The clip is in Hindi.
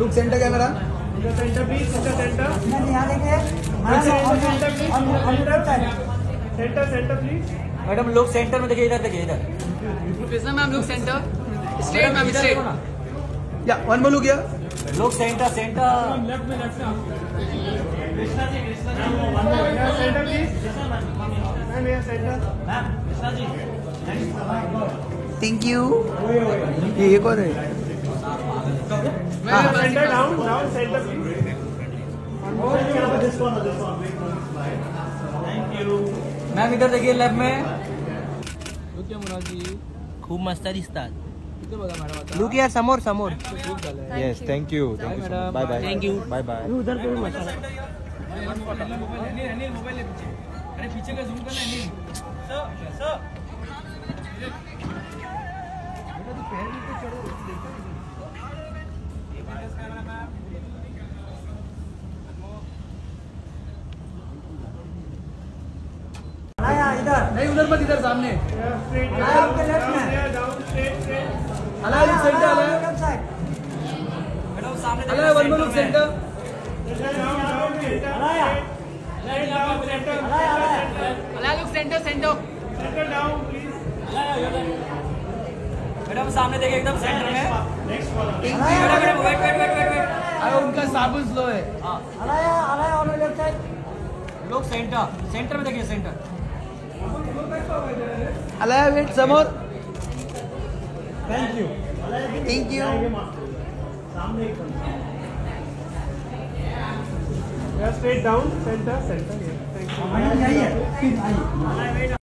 Look centre camera centre please centre centre यहाँ देखिए centre please centre centre please madam लोग सेंटर में देखिए इधर देखिए इधर। Ma'am look centre straight ma'am इधर स्ट्रेट या वन मोर लुक या लोग centre centre centre please ma'am ये सेंटर थैंक यू ये ये कौन है? Centre down down centre please ma'am इधर देखिए लैब में। खूप मस्त दिसतात लुक या समोर समोर। Yes thank you thank you bye bye thank you bye bye आया इधर नहीं उधर मत इधर सामने। आपके लेफ़्ट में डाउन स्ट्रेट स्ट्रेट अला लुक सेंटर अला लेफ़्ट साइड मैडम सामने अला वन लुक सेंटर आया आया आया अला look centre centre centre down please madam सामने देखिए एकदम सेंटर में। मैडम आया madam wait wait wait wait wait अरे उनका साबुन स्लो है लेफ़्ट साइड लोग सेंटर सेंटर में देखिए सेंटर अला some समोर thank you thank you straight down centre centre center. Yeah. Thank जाइए